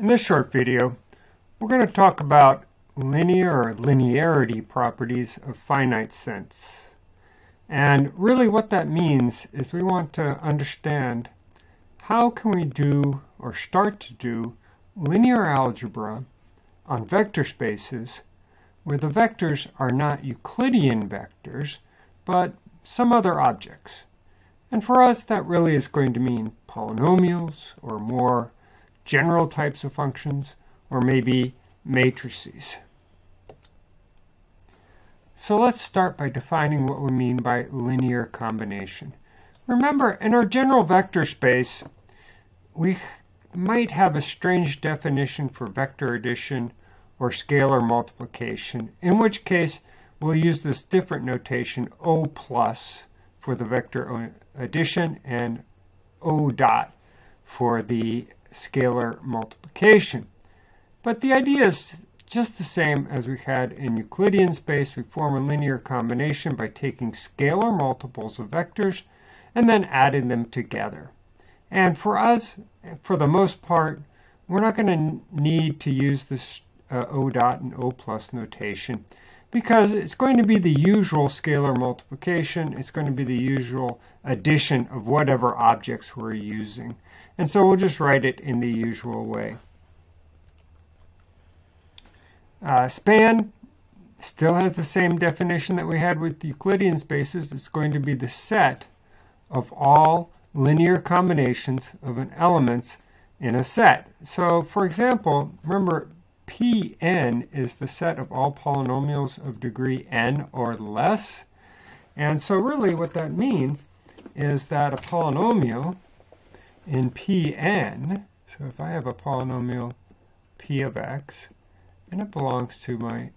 In this short video, we're going to talk about linear or linearity properties of finite sets. And really what that means is we want to understand how can we do or start to do linear algebra on vector spaces where the vectors are not Euclidean vectors, but some other objects. And for us, that really is going to mean polynomials or more general types of functions, or maybe matrices. So let's start by defining what we mean by linear combination. Remember, in our general vector space, we might have a strange definition for vector addition or scalar multiplication, in which case we'll use this different notation O plus for the vector addition and O dot for the scalar multiplication. But the idea is just the same as we had in Euclidean space. We form a linear combination by taking scalar multiples of vectors and then adding them together. And for us, for the most part, we're not going to need to use this uh, O dot and O plus notation because it's going to be the usual scalar multiplication. It's going to be the usual addition of whatever objects we're using. And so we'll just write it in the usual way. Uh, span still has the same definition that we had with Euclidean spaces. It's going to be the set of all linear combinations of an elements in a set. So for example, remember Pn is the set of all polynomials of degree n or less. And so really what that means is that a polynomial in Pn, so if I have a polynomial p of x, and it belongs to my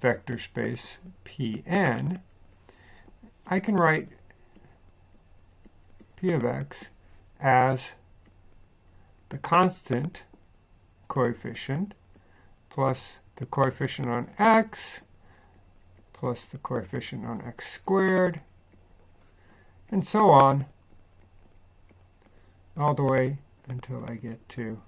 vector space Pn, I can write p of x as the constant coefficient plus the coefficient on x plus the coefficient on x squared and so on all the way until I get to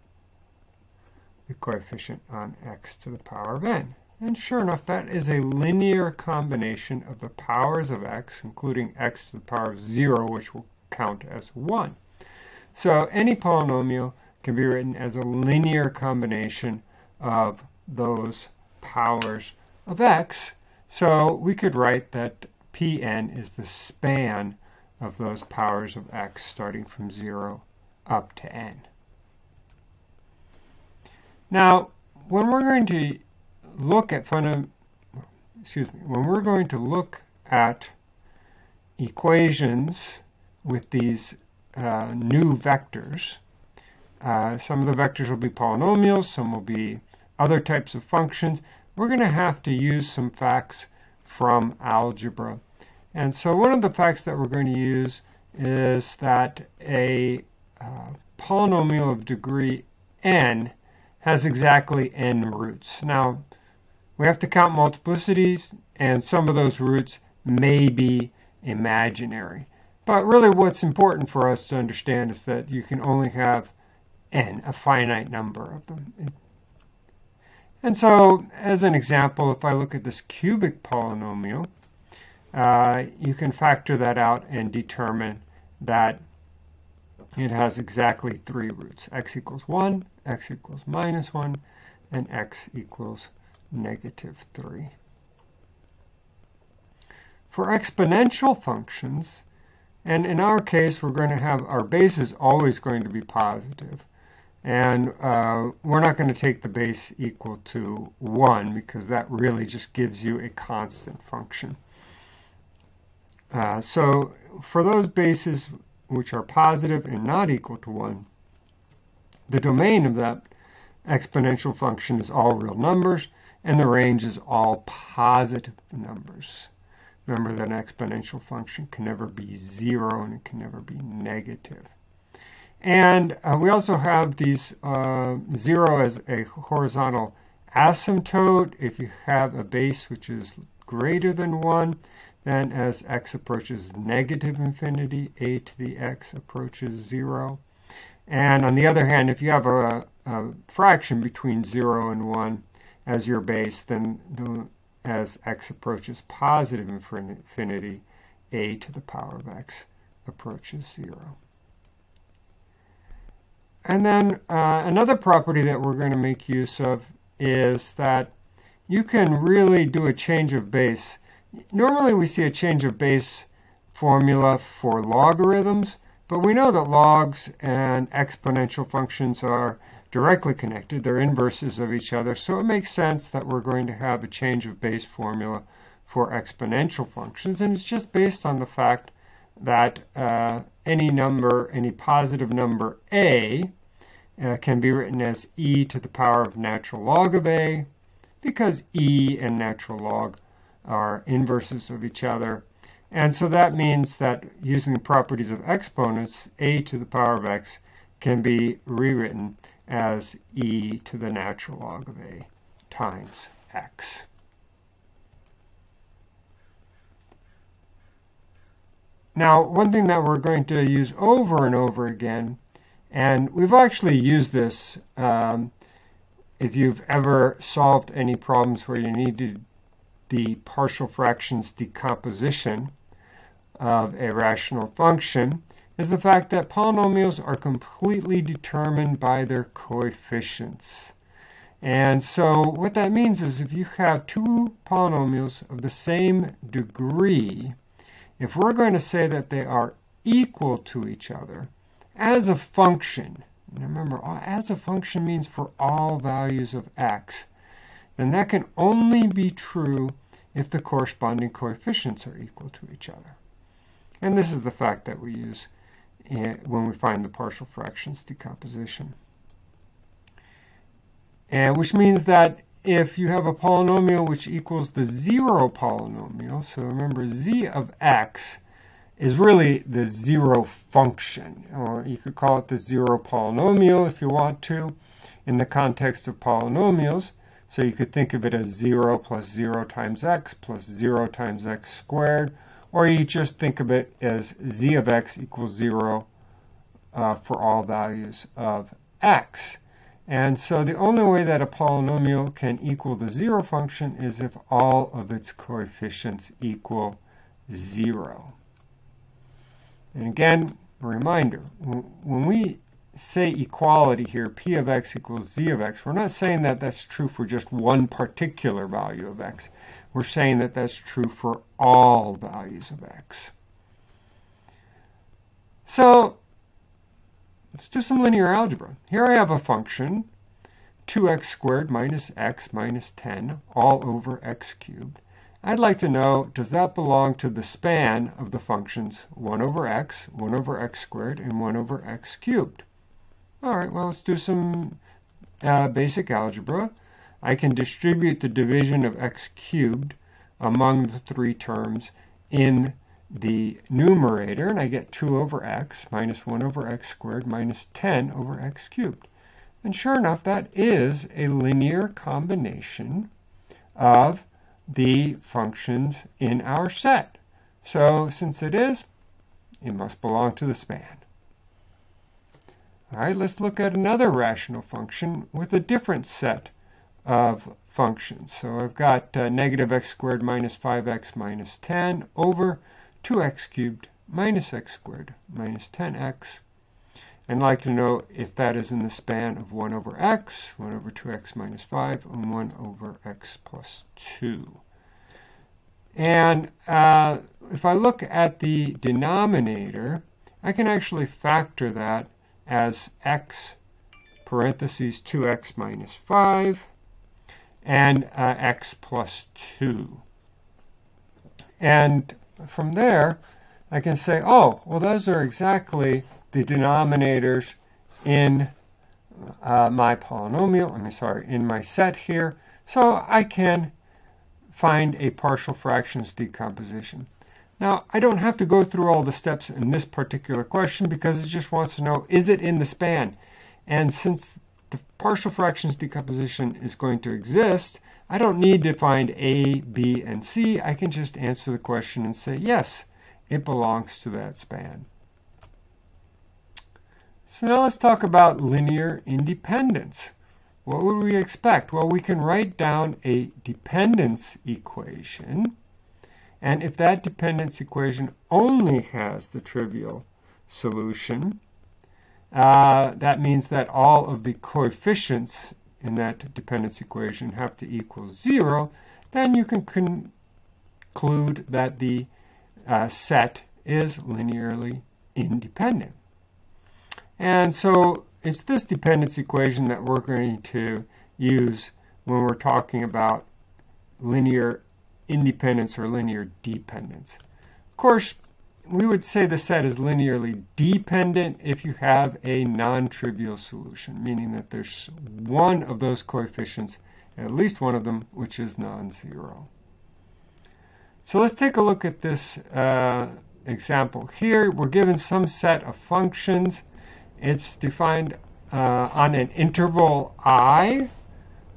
the coefficient on x to the power of n. And sure enough, that is a linear combination of the powers of x, including x to the power of 0, which will count as 1. So any polynomial can be written as a linear combination of those powers of x. So we could write that Pn is the span of those powers of x starting from 0 up to n. Now, when we're going to look at excuse me, when we're going to look at equations with these uh, new vectors, uh, some of the vectors will be polynomials, some will be other types of functions. We're going to have to use some facts from algebra. And so one of the facts that we're going to use is that a polynomial of degree n has exactly n roots. Now, we have to count multiplicities, and some of those roots may be imaginary. But really what's important for us to understand is that you can only have n, a finite number of them. And so, as an example, if I look at this cubic polynomial, uh, you can factor that out and determine that it has exactly three roots. x equals 1, x equals minus 1, and x equals negative 3. For exponential functions, and in our case, we're going to have our base is always going to be positive. And uh, we're not going to take the base equal to 1 because that really just gives you a constant function. Uh, so for those bases which are positive and not equal to 1, the domain of that exponential function is all real numbers, and the range is all positive numbers. Remember that an exponential function can never be 0 and it can never be negative. And uh, we also have these uh, 0 as a horizontal asymptote. If you have a base which is greater than 1, then as x approaches negative infinity, a to the x approaches 0. And on the other hand, if you have a, a fraction between 0 and 1 as your base, then the, as x approaches positive infinity, a to the power of x approaches 0. And then uh, another property that we're going to make use of is that you can really do a change of base. Normally we see a change of base formula for logarithms, but we know that logs and exponential functions are directly connected. They're inverses of each other, so it makes sense that we're going to have a change of base formula for exponential functions, and it's just based on the fact that uh, any number, any positive number a, uh, can be written as e to the power of natural log of a, because e and natural log are inverses of each other. And so that means that using the properties of exponents, a to the power of x can be rewritten as e to the natural log of a times x. Now, one thing that we're going to use over and over again, and we've actually used this um, if you've ever solved any problems where you needed the partial fractions decomposition of a rational function, is the fact that polynomials are completely determined by their coefficients. And so what that means is if you have two polynomials of the same degree, if we're going to say that they are equal to each other as a function, remember, as a function means for all values of x, then that can only be true if the corresponding coefficients are equal to each other. And this is the fact that we use when we find the partial fractions decomposition. And which means that if you have a polynomial which equals the zero polynomial, so remember z of x is really the zero function, or you could call it the zero polynomial if you want to, in the context of polynomials. So you could think of it as 0 plus 0 times x plus 0 times x squared, or you just think of it as z of x equals 0 uh, for all values of x. And so the only way that a polynomial can equal the zero function is if all of its coefficients equal zero. And again, a reminder, when we say equality here, p of x equals z of x, we're not saying that that's true for just one particular value of x. We're saying that that's true for all values of x. So Let's do some linear algebra. Here I have a function, 2x squared minus x minus 10 all over x cubed. I'd like to know, does that belong to the span of the functions 1 over x, 1 over x squared, and 1 over x cubed? All right, well, let's do some uh, basic algebra. I can distribute the division of x cubed among the three terms in the numerator, and I get 2 over x minus 1 over x squared minus 10 over x cubed. And sure enough, that is a linear combination of the functions in our set. So since it is, it must belong to the span. All right, let's look at another rational function with a different set of functions. So I've got uh, negative x squared minus 5x minus 10 over 2x cubed minus x squared minus 10x. And I'd like to know if that is in the span of 1 over x, 1 over 2x minus 5, and 1 over x plus 2. And uh, if I look at the denominator, I can actually factor that as x parentheses 2x minus 5 and uh, x plus 2. And from there, I can say, oh, well, those are exactly the denominators in uh, my polynomial, I mean, sorry, in my set here. So I can find a partial fractions decomposition. Now, I don't have to go through all the steps in this particular question because it just wants to know, is it in the span? And since the partial fractions decomposition is going to exist, I don't need to find A, B, and C. I can just answer the question and say, yes, it belongs to that span. So now let's talk about linear independence. What would we expect? Well, we can write down a dependence equation. And if that dependence equation only has the trivial solution, uh, that means that all of the coefficients in that dependence equation have to equal zero, then you can conclude that the uh, set is linearly independent. And so it's this dependence equation that we're going to use when we're talking about linear independence or linear dependence. Of course, we would say the set is linearly dependent if you have a non-trivial solution, meaning that there's one of those coefficients, at least one of them, which is non-zero. So let's take a look at this uh, example here. We're given some set of functions. It's defined uh, on an interval i.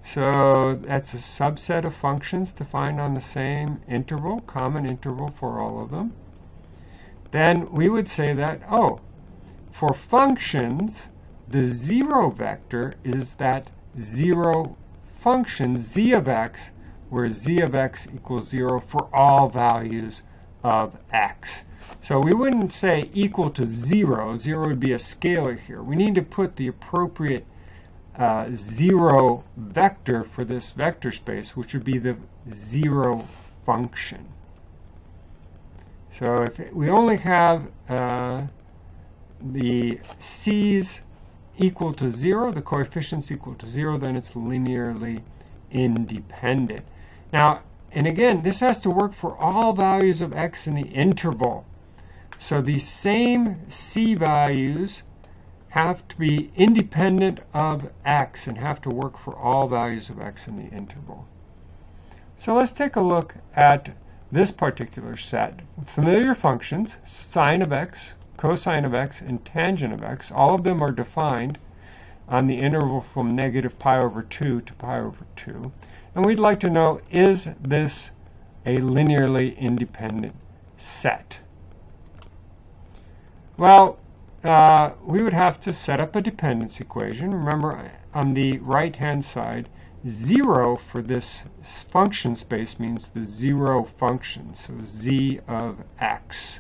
So that's a subset of functions defined on the same interval, common interval for all of them then we would say that, oh, for functions, the zero vector is that zero function z of x, where z of x equals 0 for all values of x. So we wouldn't say equal to 0. 0 would be a scalar here. We need to put the appropriate uh, 0 vector for this vector space, which would be the 0 function. So if we only have uh, the c's equal to 0, the coefficients equal to 0, then it's linearly independent. Now, and again, this has to work for all values of x in the interval. So these same c values have to be independent of x and have to work for all values of x in the interval. So let's take a look at this particular set. Familiar functions, sine of x, cosine of x, and tangent of x, all of them are defined on the interval from negative pi over 2 to pi over 2. And we'd like to know, is this a linearly independent set? Well, uh, we would have to set up a dependence equation. Remember, on the right-hand side, 0 for this function space means the zero function, so z of x.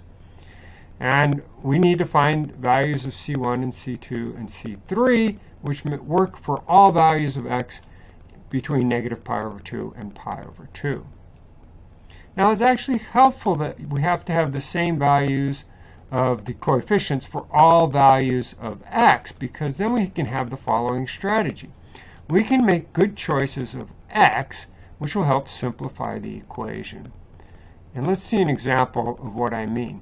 And we need to find values of c1 and c2 and c3, which work for all values of x between negative pi over 2 and pi over 2. Now it's actually helpful that we have to have the same values of the coefficients for all values of x, because then we can have the following strategy we can make good choices of x, which will help simplify the equation. And let's see an example of what I mean.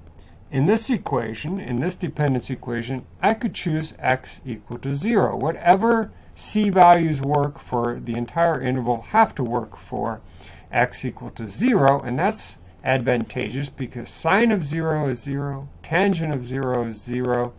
In this equation, in this dependence equation, I could choose x equal to 0. Whatever c values work for the entire interval have to work for x equal to 0, and that's advantageous because sine of 0 is 0, tangent of 0 is 0,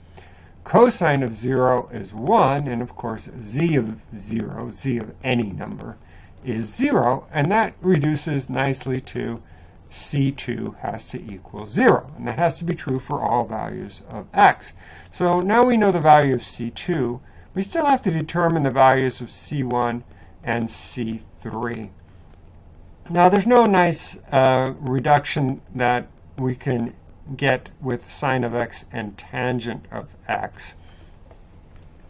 Cosine of 0 is 1, and of course z of 0, z of any number, is 0, and that reduces nicely to c2 has to equal 0, and that has to be true for all values of x. So now we know the value of c2. We still have to determine the values of c1 and c3. Now there's no nice uh, reduction that we can get with sine of x and tangent of x.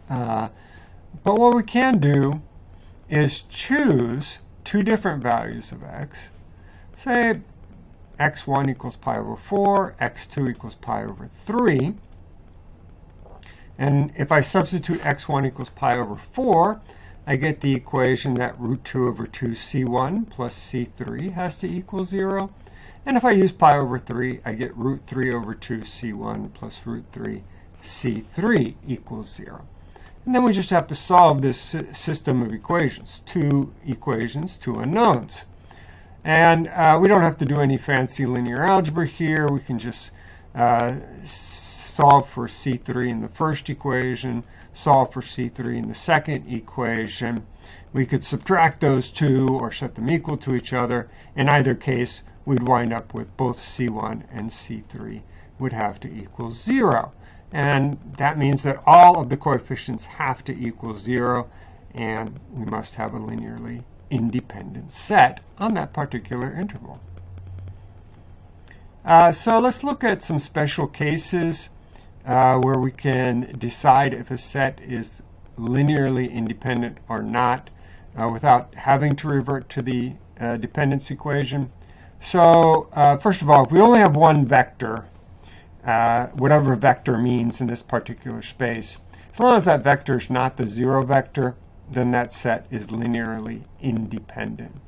Uh, but what we can do is choose two different values of x. Say x1 equals pi over 4, x2 equals pi over 3. And if I substitute x1 equals pi over 4, I get the equation that root 2 over 2 c1 plus c3 has to equal 0. And if I use pi over 3, I get root 3 over 2 c1 plus root 3 c3 equals 0. And then we just have to solve this system of equations. Two equations, two unknowns. And uh, we don't have to do any fancy linear algebra here. We can just uh, solve for c3 in the first equation, solve for c3 in the second equation. We could subtract those two or set them equal to each other. In either case, we'd wind up with both C1 and C3 would have to equal 0. And that means that all of the coefficients have to equal 0, and we must have a linearly independent set on that particular interval. Uh, so let's look at some special cases uh, where we can decide if a set is linearly independent or not uh, without having to revert to the uh, dependence equation. So uh, first of all, if we only have one vector, uh, whatever vector means in this particular space, as long as that vector is not the zero vector, then that set is linearly independent.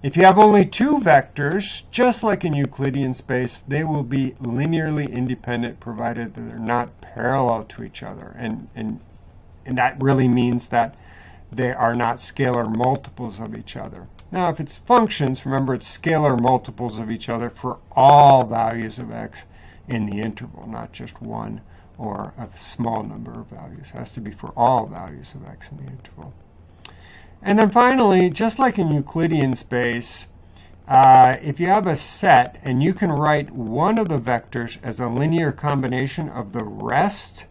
If you have only two vectors, just like in Euclidean space, they will be linearly independent provided that they're not parallel to each other. And, and, and that really means that they are not scalar multiples of each other. Now, if it's functions, remember it's scalar multiples of each other for all values of x in the interval, not just one or a small number of values. It has to be for all values of x in the interval. And then finally, just like in Euclidean space, uh, if you have a set and you can write one of the vectors as a linear combination of the rest,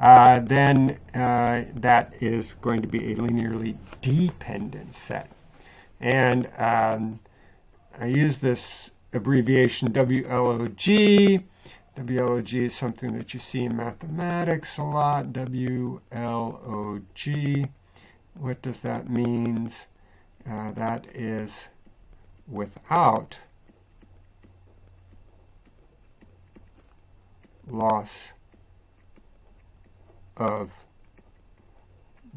uh, then uh, that is going to be a linearly dependent set. And um, I use this abbreviation WLOG. WLOG is something that you see in mathematics a lot. WLOG. What does that mean? Uh, that is without loss of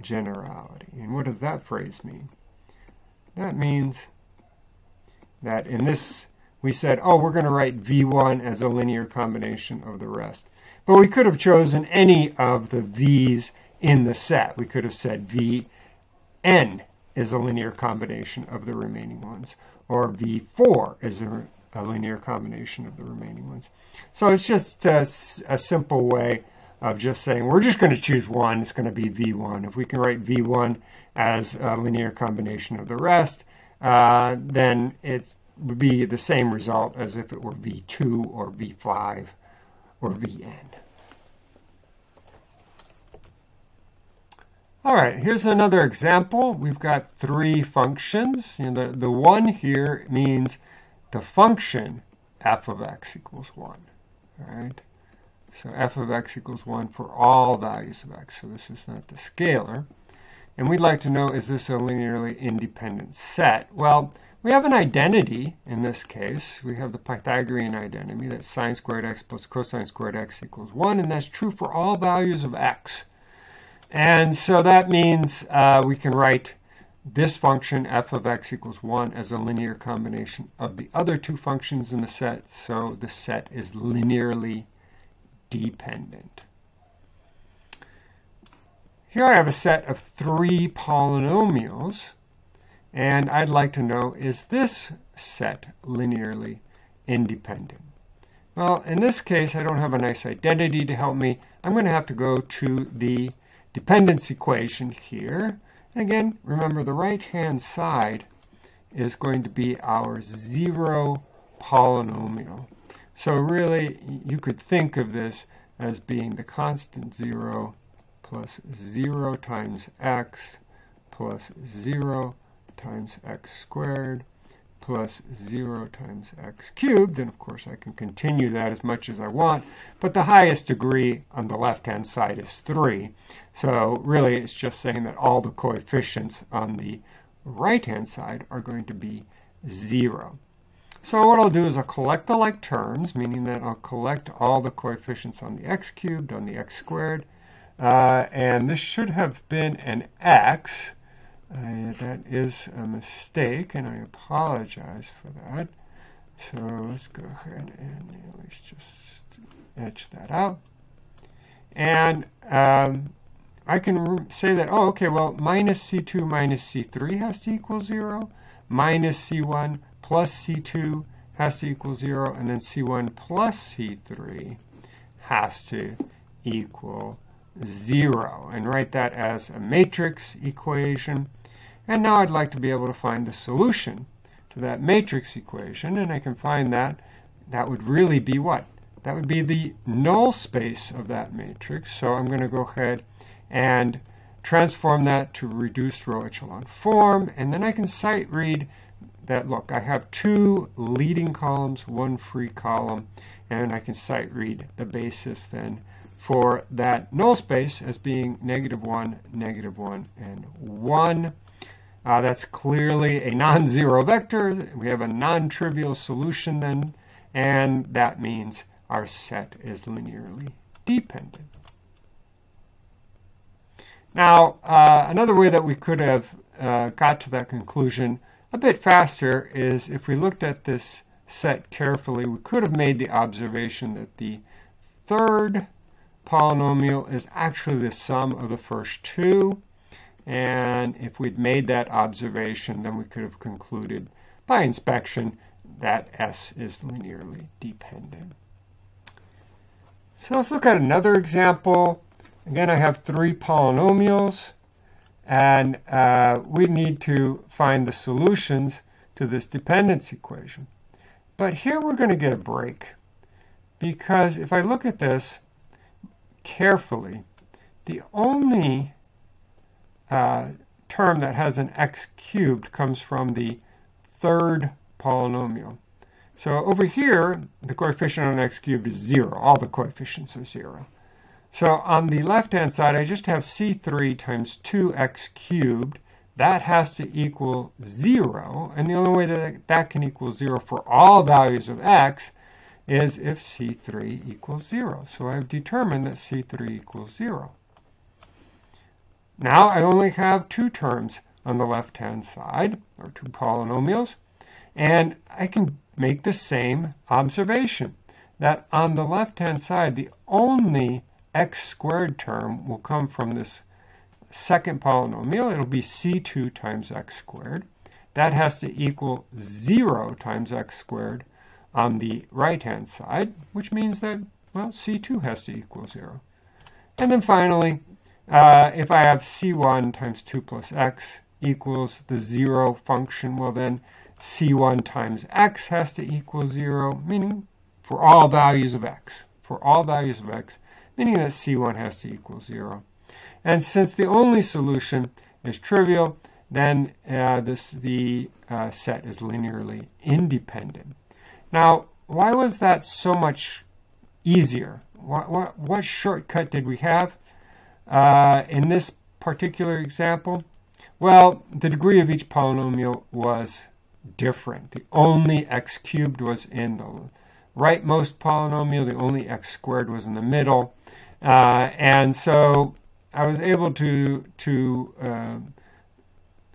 generality. And what does that phrase mean? That means that in this, we said, oh, we're going to write V1 as a linear combination of the rest. But we could have chosen any of the V's in the set. We could have said Vn is a linear combination of the remaining ones, or V4 is a, a linear combination of the remaining ones. So it's just a, a simple way of just saying we're just going to choose one. It's going to be V1. If we can write V1 as a linear combination of the rest, uh, then it would be the same result as if it were V2 or V5 or Vn. All right, here's another example. We've got three functions. The, the one here means the function f of x equals 1. All right. So f of x equals 1 for all values of x. So this is not the scalar. And we'd like to know, is this a linearly independent set? Well, we have an identity in this case. We have the Pythagorean identity that sine squared x plus cosine squared x equals 1, and that's true for all values of x. And so that means uh, we can write this function f of x equals 1 as a linear combination of the other two functions in the set. So the set is linearly dependent. Here I have a set of three polynomials, and I'd like to know, is this set linearly independent? Well, in this case, I don't have a nice identity to help me. I'm going to have to go to the dependence equation here. And again, remember the right-hand side is going to be our zero polynomial. So really, you could think of this as being the constant 0 plus 0 times x plus 0 times x squared plus 0 times x cubed. And of course, I can continue that as much as I want. But the highest degree on the left-hand side is 3. So really, it's just saying that all the coefficients on the right-hand side are going to be 0. So what I'll do is I'll collect the like terms, meaning that I'll collect all the coefficients on the x cubed, on the x squared, uh, and this should have been an x. Uh, that is a mistake, and I apologize for that. So let's go ahead and at least just etch that out. And um, I can say that, oh, okay, well, minus C2 minus C3 has to equal 0. Minus C1 plus C2 has to equal 0, and then C1 plus C3 has to equal 0. And write that as a matrix equation. And now I'd like to be able to find the solution to that matrix equation, and I can find that that would really be what? That would be the null space of that matrix. So I'm going to go ahead and transform that to reduced row echelon form, and then I can sight read that, look, I have two leading columns, one free column, and I can sight read the basis then for that null space as being negative 1, negative 1, and 1. Uh, that's clearly a non-zero vector. We have a non-trivial solution then, and that means our set is linearly dependent. Now, uh, another way that we could have uh, got to that conclusion a bit faster is if we looked at this set carefully, we could have made the observation that the third polynomial is actually the sum of the first two. And if we'd made that observation, then we could have concluded by inspection that S is linearly dependent. So let's look at another example. Again, I have three polynomials, and uh, we need to find the solutions to this dependence equation. But here we're going to get a break, because if I look at this carefully, the only uh, term that has an x cubed comes from the third polynomial. So over here, the coefficient on x cubed is 0. All the coefficients are 0. So on the left-hand side, I just have c3 times 2x cubed. That has to equal 0. And the only way that that can equal 0 for all values of x is if c3 equals 0. So I've determined that c3 equals 0. Now I only have two terms on the left-hand side, or two polynomials, and I can make the same observation, that on the left-hand side, the only x squared term will come from this second polynomial. It'll be c2 times x squared. That has to equal 0 times x squared on the right-hand side, which means that, well, c2 has to equal 0. And then finally, uh, if I have c1 times 2 plus x equals the 0 function, well then c1 times x has to equal 0, meaning for all values of x. For all values of x, meaning that c1 has to equal 0. And since the only solution is trivial, then uh, this, the uh, set is linearly independent. Now, why was that so much easier? What, what, what shortcut did we have uh, in this particular example? Well, the degree of each polynomial was different. The only x cubed was in the rightmost polynomial, the only x squared was in the middle. Uh, and so I was able to, to uh,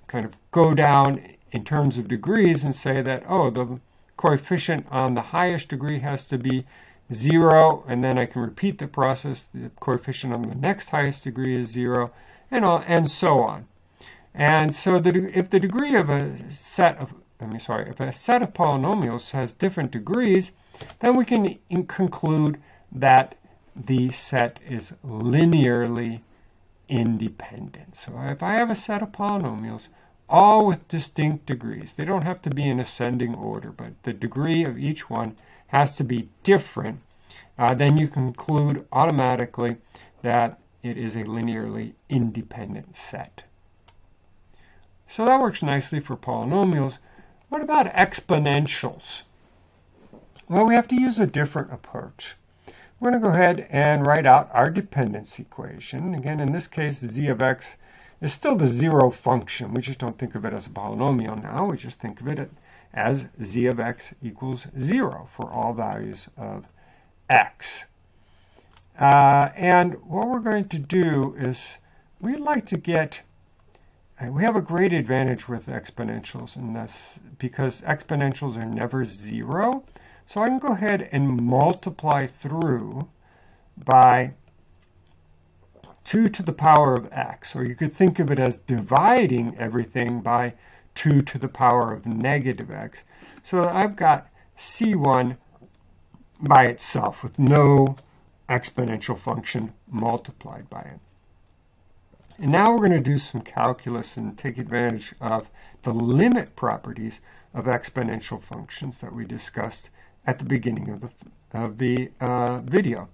kind of go down in terms of degrees and say that, oh, the coefficient on the highest degree has to be 0, and then I can repeat the process. The coefficient on the next highest degree is 0, and, all, and so on. And so the, if the degree of a set of I mean, sorry, if a set of polynomials has different degrees, then we can conclude that the set is linearly independent. So if I have a set of polynomials, all with distinct degrees, they don't have to be in ascending order, but the degree of each one has to be different, uh, then you conclude automatically that it is a linearly independent set. So that works nicely for polynomials, what about exponentials? Well, we have to use a different approach. We're going to go ahead and write out our dependence equation. Again, in this case, z of x is still the zero function. We just don't think of it as a polynomial now. We just think of it as z of x equals zero for all values of x. Uh, and what we're going to do is we'd like to get we have a great advantage with exponentials and that's because exponentials are never zero. So I can go ahead and multiply through by 2 to the power of x, or you could think of it as dividing everything by 2 to the power of negative x. So I've got c1 by itself with no exponential function multiplied by it. And now we're going to do some calculus and take advantage of the limit properties of exponential functions that we discussed at the beginning of the of the uh, video.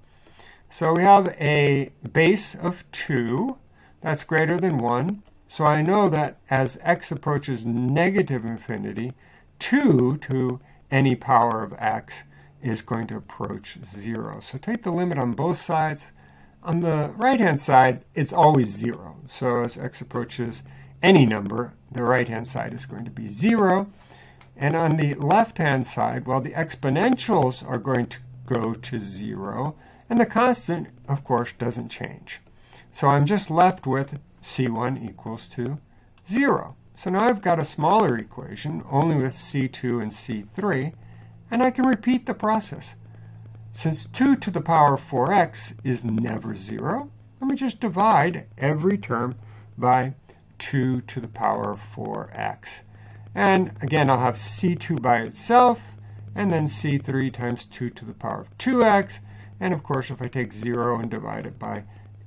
So we have a base of 2 that's greater than 1. So I know that as x approaches negative infinity, 2 to any power of x is going to approach 0. So take the limit on both sides. On the right-hand side, it's always 0. So as x approaches any number, the right-hand side is going to be 0. And on the left-hand side, well, the exponentials are going to go to 0. And the constant, of course, doesn't change. So I'm just left with C1 equals to 0. So now I've got a smaller equation, only with C2 and C3, and I can repeat the process. Since 2 to the power of 4x is never 0, let me just divide every term by 2 to the power of 4x. And again, I'll have C2 by itself, and then C3 times 2 to the power of 2x, and of course, if I take 0 and divide it by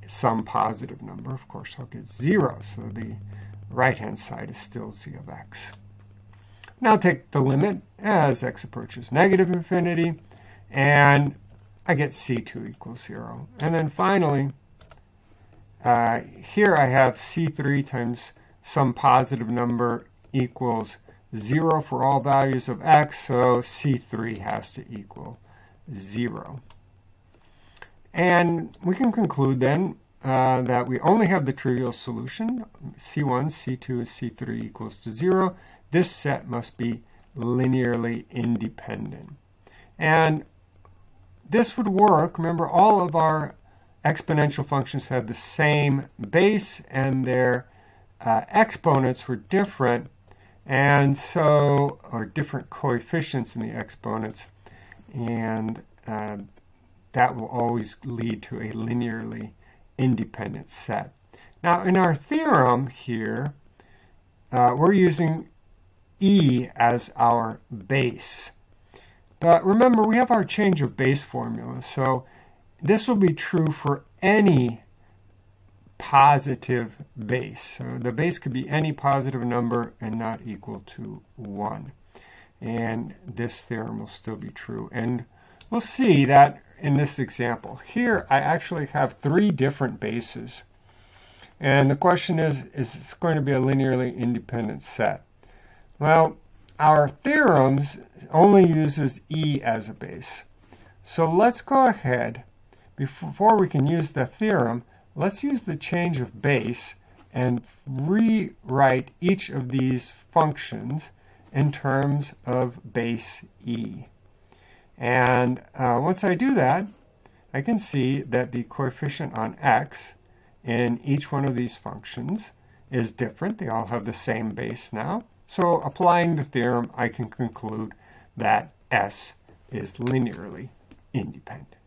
some positive number, of course, I'll get 0. So the right-hand side is still z of x. Now take the limit as x approaches negative infinity, and I get c2 equals 0. And then finally, uh, here I have c3 times some positive number equals 0 for all values of x, so c3 has to equal 0. And we can conclude then uh, that we only have the trivial solution, C1, C2, and C3 equals to 0. This set must be linearly independent. And this would work. Remember, all of our exponential functions had the same base and their uh, exponents were different. And so, or different coefficients in the exponents. And uh, that will always lead to a linearly independent set. Now, in our theorem here, uh, we're using E as our base. But remember, we have our change of base formula, so this will be true for any positive base. So the base could be any positive number and not equal to 1. And this theorem will still be true. And we'll see that in this example. Here, I actually have three different bases. And the question is, is this going to be a linearly independent set? Well, our theorems only uses E as a base. So let's go ahead, before we can use the theorem, let's use the change of base and rewrite each of these functions in terms of base E. And uh, once I do that, I can see that the coefficient on x in each one of these functions is different. They all have the same base now. So applying the theorem, I can conclude that S is linearly independent.